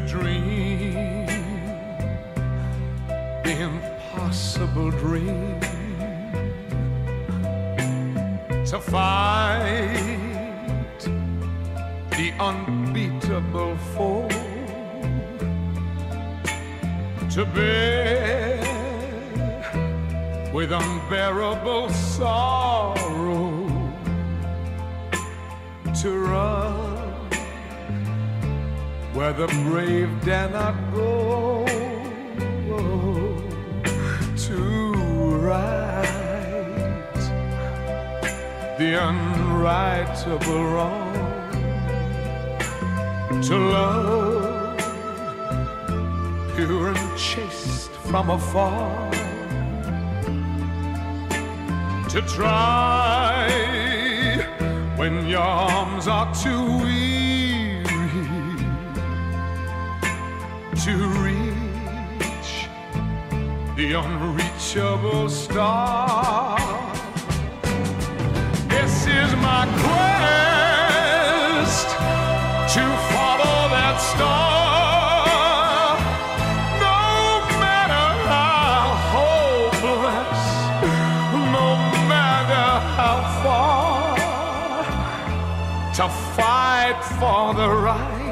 to dream. The impossible dream. To fight the unbeatable foe. To bear with unbearable sorrow. To run where the brave dare not go to right the unrightable wrong to love pure and chaste from afar to try when your arms are too to reach the unreachable star. This is my quest to follow that star. No matter how hopeless, no matter how far, to fight for the right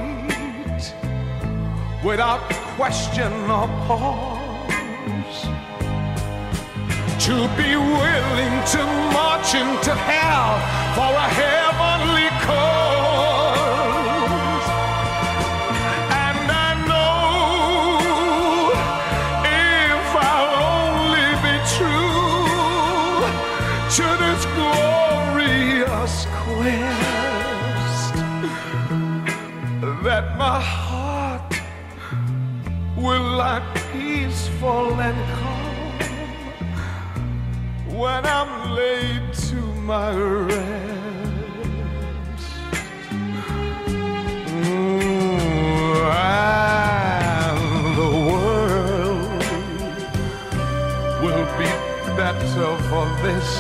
without question or pause. To be willing to march into hell for a heavenly cause. And I know if I'll only be true to this glorious quest, that my lie peaceful and calm when I'm laid to my rest. Ooh, and the world will be better for this.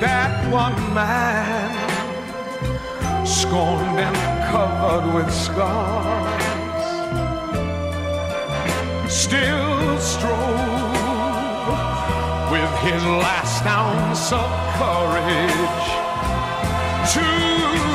That one man scorned and covered with scars still strove with his last ounce of courage to